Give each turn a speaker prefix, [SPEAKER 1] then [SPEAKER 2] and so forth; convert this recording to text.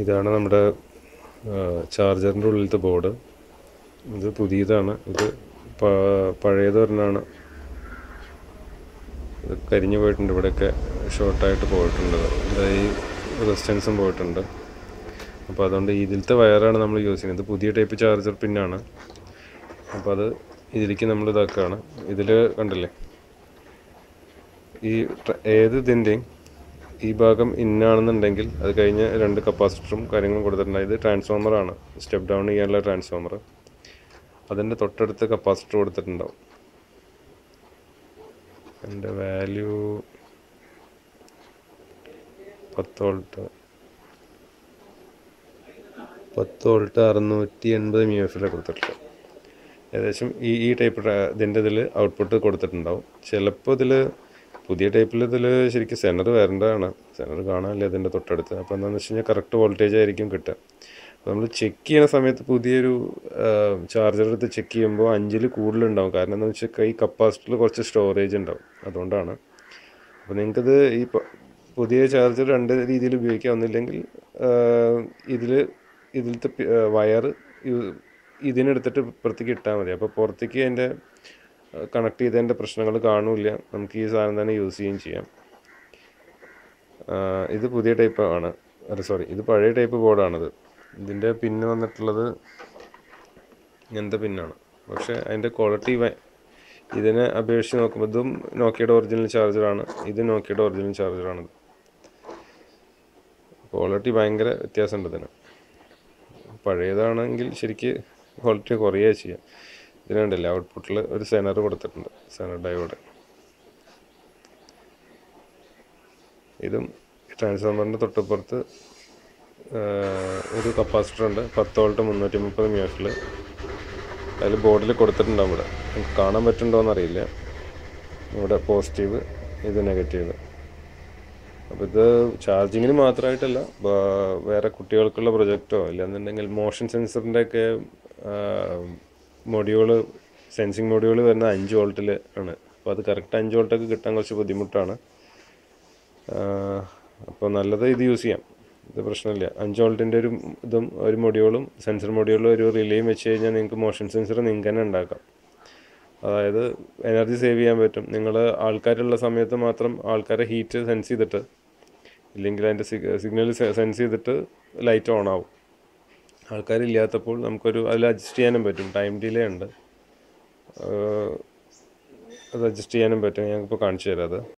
[SPEAKER 1] ഇതാണ് നമ്മുടെ ചാർജറിന്റെ ഉള്ളിലത്തെ ബോർഡ്. ഇത് പുതിയതാണ്. ഇത് പഴയത് പറഞ്ഞാണ് ഇത് കരിഞ്ഞു പോയിട്ടുണ്ട്. ഇവിടെയൊക്കെ ഷോർട്ടായിട്ട് പോയിട്ടുണ്ട്. ഈ റെസിസ്റ്റൻസും പോയിട്ടുണ്ട്. അപ്പോൾ അതുകൊണ്ട് ഇതിലത്തെ വയറാണ് നമ്മൾ യൂസ് ചെയ്യുന്നത്. പുതിയ ടൈപ്പ് ചാർജർ പിന്നാണ്. അപ്പോൾ അത് ഇതിലേക്ക് നമ്മൾ ഇതാക്കുകയാണ് ഇതിൽ കണ്ടില്ലേ? ഈ ഏത് ഇതിന്റെയും ഈ ഭാഗം ഇന്നാണെന്നുണ്ടെങ്കിൽ അത് കഴിഞ്ഞ് രണ്ട് കപ്പാസിറ്ററും കാര്യങ്ങളും കൊടുത്തിട്ടുണ്ട് ഇത് ട്രാൻസ്ഫോമറാണ് സ്റ്റെപ്പ് ഡൗൺ ചെയ്യാനുള്ള ട്രാൻസ്ഫോമർ അതിന്റെ തൊട്ടടുത്ത് കപ്പാസിറ്റർ കൊടുത്തിട്ടുണ്ടാവും. എന്റെ വാല്യൂ പത്ത് വോൾട്ട് പത്ത് വോൾട്ട് അറുന്നൂറ്റി എൺപത് മി എഫിലാണ് കൊടുത്തിട്ടുള്ളത് ഏകദേശം ഈ ഈ ടൈപ്പ് ഇതിന്റെ ഇതിൽ ഔട്ട്പുട്ട് കൊടുത്തിട്ടുണ്ടാവും. ചിലപ്പോൾ ഇതിൽ പുതിയ ടൈപ്പിൽ ഇതിൽ ശരിക്കും സെനർ വരേണ്ടതാണ്. സെനർ കാണാനല്ലേ അതിന്റെ തൊട്ടടുത്ത്? അപ്പോൾ എന്താണെന്ന് വെച്ച് കഴിഞ്ഞാൽ കറക്റ്റ് വോൾട്ടേജ് ആയിരിക്കും കിട്ടുക. അപ്പോൾ നമ്മൾ ചെക്ക് ചെയ്യുന്ന സമയത്ത് പുതിയൊരു ചാർജർ എടുത്ത് ചെക്ക് ചെയ്യുമ്പോൾ അഞ്ചിൽ കൂടുതലുണ്ടാവും. കാരണം എന്താണെന്ന് വെച്ചാൽ ഈ കപ്പാസിറ്ററിൽ കുറച്ച് സ്റ്റോറേജ് ഉണ്ടാവും. അതുകൊണ്ടാണ്. അപ്പോൾ നിങ്ങൾക്കിത് ഈ പുതിയ ചാർജർ രണ്ട് രീതിയിൽ ഉപയോഗിക്കാം ഒന്നില്ലെങ്കിൽ ഇതിൽ ഇതിലത്തെ വയർ ഇതിനെടുത്തിട്ട് പുറത്തേക്ക് ഇട്ടാൽ മതി. അപ്പോൾ പുറത്തേക്ക് അതിന്റെ കണക്ട് ചെയ്തതിന്റെ പ്രശ്നങ്ങൾ കാണില്ല. നമുക്ക് ഈ സാധനം തന്നെ യൂസ് ചെയ്യുകയും ചെയ്യാം. ഇത് പുതിയ ടൈപ്പ് ആണ്. അല്ല സോറി ഇത് പഴയ ടൈപ്പ് ബോർഡാണിത് ഇതിന്റെ പിന്ന് വന്നിട്ടുള്ളത് ഇങ്ങനത്തെ പിന്നാണ് പക്ഷേ അതിന്റെ ക്വാളിറ്റി ഇതിനെ അപേക്ഷിച്ച് നോക്കുമ്പോൾ ഇതും നോക്കിയുടെ ഒറിജിനൽ ചാർജറാണ് ഇത് നോക്കിയുടെ ഒറിജിനൽ ചാർജറാണിത് ക്വാളിറ്റി ഭയങ്കര വ്യത്യാസമുണ്ട് ഇതിന്. പഴയതാണെങ്കിൽ ശരിക്ക് ക്വാളിറ്റി കുറയുക ചെയ്യാം. ഇതിനുണ്ടല്ലേ ഔട്ട്പുട്ടിൽ ഒരു സെനർ കൊടുത്തിട്ടുണ്ട് സെനർ ഡയോഡ് ഇതും ട്രാൻസ്ഫോമറിന്റെ തൊട്ടപ്പുറത്ത് ഒരു കപ്പാസിറ്റർ ഉണ്ട് പത്ത് വോൾട്ട് മുന്നൂറ്റി മുപ്പത് മ്യൂഫിൽ അതിൽ ബോർഡിൽ കൊടുത്തിട്ടുണ്ട് ഇവിടെ. നമുക്ക് കാണാൻ പറ്റുന്നുണ്ടോയെന്ന് അറിയില്ല ഇവിടെ പോസിറ്റീവ് ഇത് നെഗറ്റീവ് അപ്പോൾ ഇത് ചാർജിങ്ങിന് മാത്രമായിട്ടല്ല വേറെ കുട്ടികൾക്കുള്ള പ്രൊജക്റ്റോ ഇല്ലെന്നുണ്ടെങ്കിൽ മോഷൻ സെൻസറിന്റെ ഒക്കെ മൊഡ്യൂൾ സെൻസിങ് മൊഡ്യൂൾ വരുന്നത് അഞ്ച് വോൾട്ടിൽ ആണ്. അപ്പോൾ അത് കറക്റ്റ് അഞ്ച് വോൾട്ടൊക്കെ കിട്ടാൻ കുറച്ച് ബുദ്ധിമുട്ടാണ്. അപ്പോൾ നല്ലത് ഇത് യൂസ് ചെയ്യാം. ഇത് പ്രശ്നമില്ല. അഞ്ച് വോൾട്ടിന്റെ ഒരു ഇതും ഒരു മൊഡ്യൂളും സെൻസർ മൊഡ്യൂളും ഒരു റിലേയും വെച്ച് കഴിഞ്ഞാൽ നിങ്ങൾക്ക് മോഷൻ സെൻസർ നിങ്ങൾക്ക് തന്നെ ഉണ്ടാക്കാം. അതായത് എനർജി സേവ് ചെയ്യാൻ പറ്റും. നിങ്ങൾ ആൾക്കാരുള്ള സമയത്ത് മാത്രം ആൾക്കാരെ ഹീറ്റ് സെൻസ് ചെയ്തിട്ട് ഇല്ലെങ്കിൽ അതിന്റെ സിഗ്നൽ സെൻസ് ചെയ്തിട്ട് ലൈറ്റ് ഓൺ ആവും. ആൾക്കാരില്ലാത്തപ്പോൾ നമുക്കൊരു അതിൽ അഡ്ജസ്റ്റ് ചെയ്യാനും പറ്റും. ടൈം ഡിലേ ഉണ്ട്. അത് അഡ്ജസ്റ്റ് ചെയ്യാനും പറ്റും. ഞങ്ങൾക്കിപ്പോൾ കാണിച്ചു തരാം അത്.